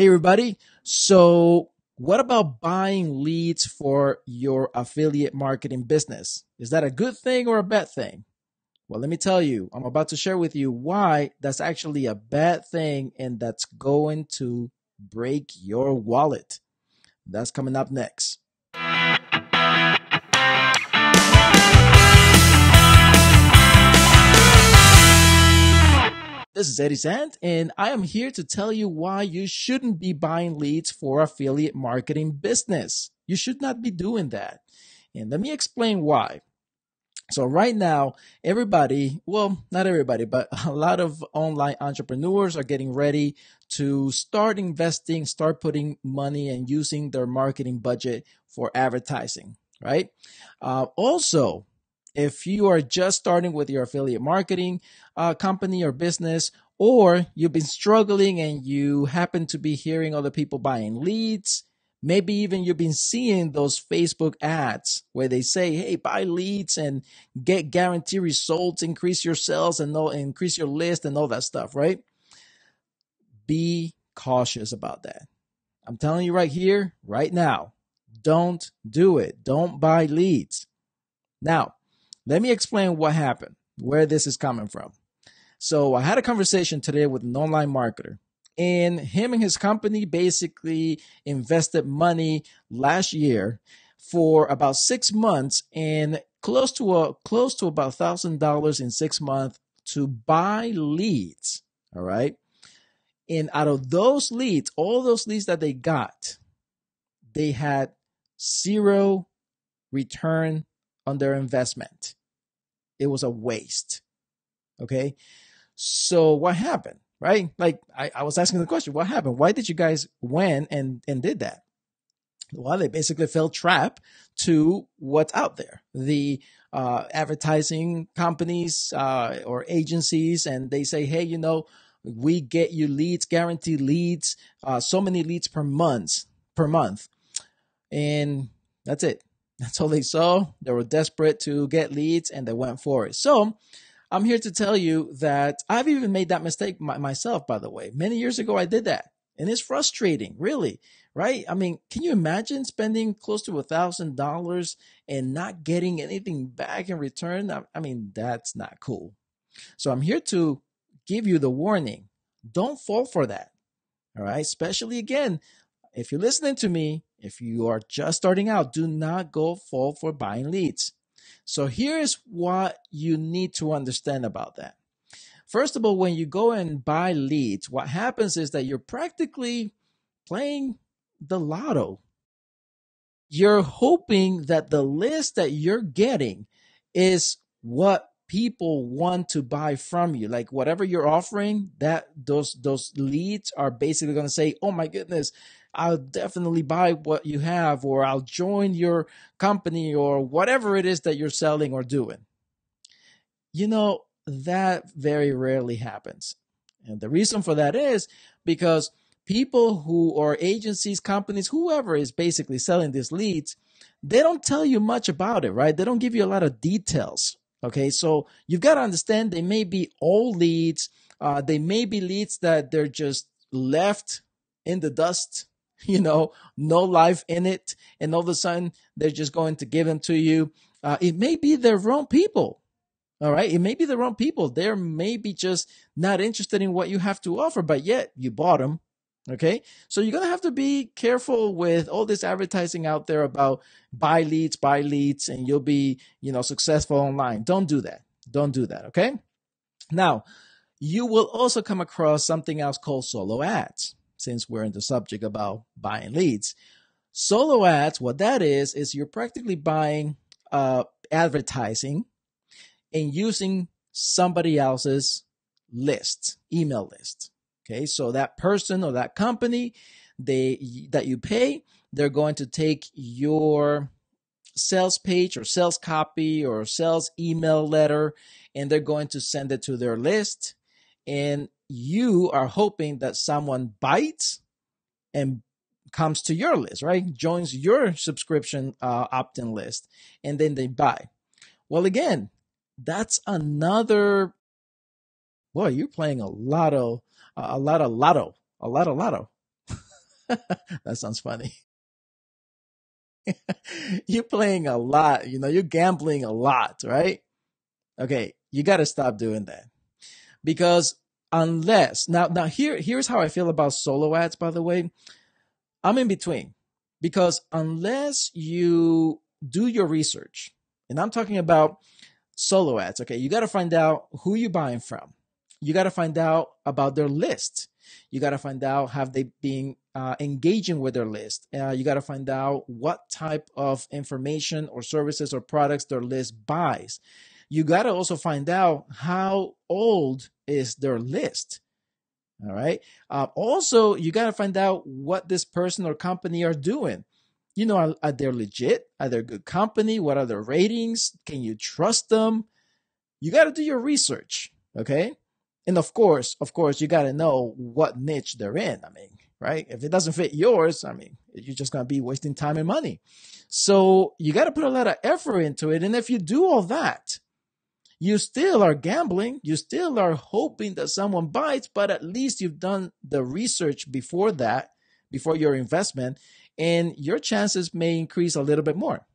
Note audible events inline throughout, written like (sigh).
Hey, everybody. So, what about buying leads for your affiliate marketing business? Is that a good thing or a bad thing? Well, let me tell you, I'm about to share with you why that's actually a bad thing and that's going to break your wallet. That's coming up next. This is Eddie Sand, and I am here to tell you why you shouldn't be buying leads for affiliate marketing business. You should not be doing that. And let me explain why. So right now, everybody, well, not everybody, but (laughs) a lot of online entrepreneurs are getting ready to start investing, start putting money and using their marketing budget for advertising, right? Uh, also, if you are just starting with your affiliate marketing uh, company or business, or you've been struggling and you happen to be hearing other people buying leads, maybe even you've been seeing those Facebook ads where they say, "Hey, buy leads and get guaranteed results, increase your sales and increase your list and all that stuff," right? Be cautious about that. I'm telling you right here, right now, don't do it. Don't buy leads. Now, let me explain what happened, where this is coming from. So I had a conversation today with an online marketer and him and his company basically invested money last year for about six months and close to a close to about thousand dollars in six months to buy leads. All right. And out of those leads, all those leads that they got, they had zero return on their investment. It was a waste. Okay. So what happened? Right? Like I, I was asking the question, what happened? Why did you guys went and, and did that? Well, they basically fell trap to what's out there. The uh, advertising companies uh, or agencies, and they say, hey, you know, we get you leads, guaranteed leads, uh, so many leads per month, per month, and that's it. That's all they saw. They were desperate to get leads and they went for it. So I'm here to tell you that I've even made that mistake myself, by the way. Many years ago, I did that. And it's frustrating, really, right? I mean, can you imagine spending close to a thousand dollars and not getting anything back in return? I mean, that's not cool. So I'm here to give you the warning. Don't fall for that. All right. Especially again, if you're listening to me, if you are just starting out, do not go fall for buying leads. So here's what you need to understand about that. First of all, when you go and buy leads, what happens is that you're practically playing the lotto. You're hoping that the list that you're getting is what people want to buy from you like whatever you're offering that those those leads are basically going to say oh my goodness I'll definitely buy what you have, or I'll join your company, or whatever it is that you're selling or doing. You know, that very rarely happens. And the reason for that is because people who or agencies, companies, whoever is basically selling these leads, they don't tell you much about it, right? They don't give you a lot of details. Okay, so you've got to understand they may be old leads, uh, they may be leads that they're just left in the dust (laughs) you know, no life in it, and all of a sudden they're just going to give them to you. Uh, it may be the wrong people. All right. It may be the wrong people. They're maybe just not interested in what you have to offer, but yet you bought them. Okay. So you're going to have to be careful with all this advertising out there about buy leads, buy leads, and you'll be, you know, successful online. Don't do that. Don't do that. Okay. Now, you will also come across something else called solo ads since we're in the subject about buying leads. Solo ads, what that is, is you're practically buying uh, advertising and using somebody else's list, email list. Okay, so that person or that company they that you pay, they're going to take your sales page or sales copy or sales email letter and they're going to send it to their list and you are hoping that someone bites and comes to your list, right? Joins your subscription uh, opt-in list, and then they buy. Well, again, that's another. Boy, you're playing a lot of a lot of lotto, a lot of lotto. (laughs) that sounds funny. (laughs) you're playing a lot, you know, you're gambling a lot, right? Okay, you got to stop doing that. Because unless now now here here's how I feel about solo ads by the way. I'm in between. Because unless you do your research, and I'm talking about solo ads, okay, you got to find out who you're buying from. You got to find out about their list. You got to find out have they been uh, engaging with their list. Uh, you got to find out what type of information or services or products their list buys. You got to also find out how old is their list. All right. Uh, also, you got to find out what this person or company are doing. You know, are, are they legit? Are they a good company? What are their ratings? Can you trust them? You got to do your research. Okay. And of course, of course, you got to know what niche they're in. I mean, right? If it doesn't fit yours, I mean, you're just going to be wasting time and money. So you got to put a lot of effort into it. And if you do all that, you still are gambling. You still are hoping that someone bites, but at least you've done the research before that, before your investment, and your chances may increase a little bit more.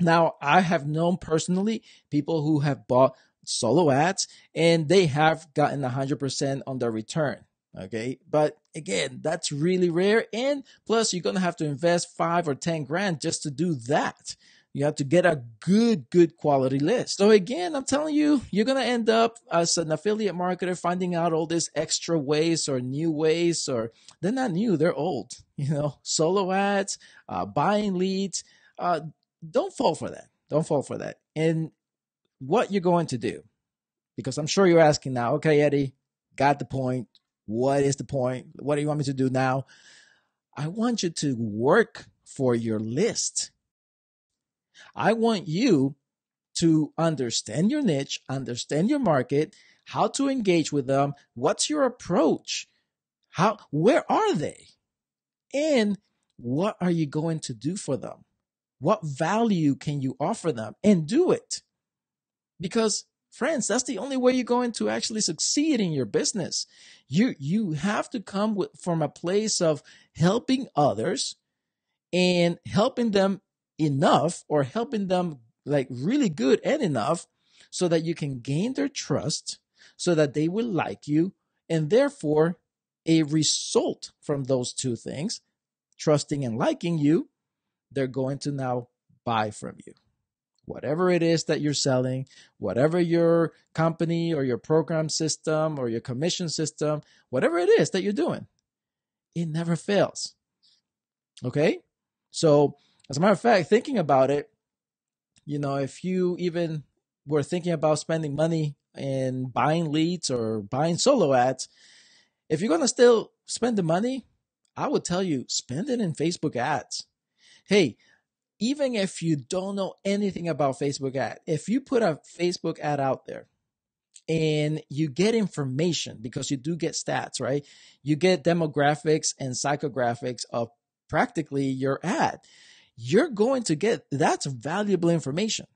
Now, I have known personally people who have bought solo ads and they have gotten 100% on their return. Okay. But again, that's really rare. And plus, you're going to have to invest five or 10 grand just to do that. You have to get a good, good quality list. So again, I'm telling you, you're going to end up as an affiliate marketer finding out all these extra ways or new ways, or they're not new, they're old. (laughs) You know, solo ads, uh, buying leads. Uh, don't fall for that. Don't fall for that. And what you're going to do, because I'm sure you're asking now, okay, Eddie, got the point. What is the point? What do you want me to do now? I want you to work for your list. I want you to understand your niche, understand your market, how to engage with them, what's your approach? How where are they? And what are you going to do for them? What value can you offer them? And do it. Because friends, that's the only way you're going to actually succeed in your business. You you have to come with, from a place of helping others and helping them enough or helping them like really good and enough so that you can gain their trust so that they will like you and therefore a result from those two things trusting and liking you they're going to now buy from you. Whatever it is that you're selling whatever your company or your program system or your commission system whatever it is that you're doing it never fails. Okay? So as a matter of fact, thinking about it, you know, if you even were thinking about spending money in buying leads or buying solo ads, if you're going to still spend the money, I would tell you spend it in Facebook ads. Hey, even if you don't know anything about Facebook ad, if you put a Facebook ad out there and you get information because you do get stats, right? You get demographics and psychographics of practically your ad you're going to get that's valuable information.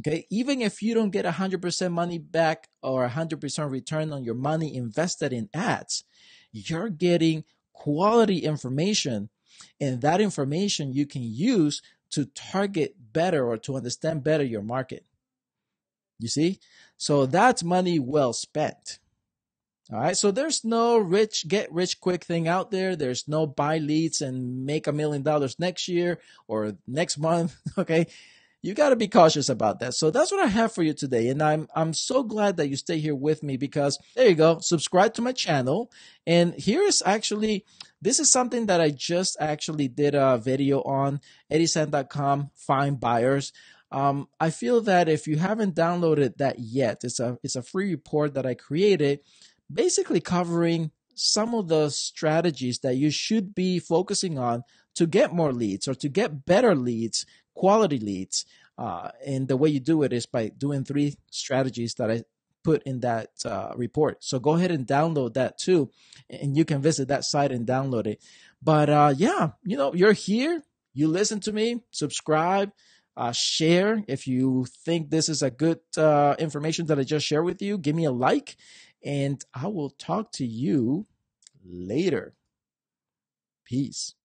Okay. Even if you don't get 100% money back or 100% return on your money invested in ads, you're getting quality information. And that information you can use to target better or to understand better your market. You see? So that's money well spent. All right. So there's no rich, get rich quick thing out there. There's no buy leads and make a million dollars next year or next month. (laughs) Okay. You got to be cautious about that. So that's what I have for you today. And I'm, I'm so glad that you stay here with me because there you go. Subscribe to my channel. And here is actually, this is something that I just actually did a video on eddiesand.com, find buyers. Um, I feel that if you haven't downloaded that yet, it's a, it's a free report that I created basically covering some of the strategies that you should be focusing on to get more leads or to get better leads, quality leads. Uh, and the way you do it is by doing three strategies that I put in that uh, report. So go ahead and download that too, and you can visit that site and download it. But uh, yeah, you know, you're here, you listen to me, subscribe, uh, share. If you think this is a good uh, information that I just share with you, give me a like and I will talk to you later. Peace.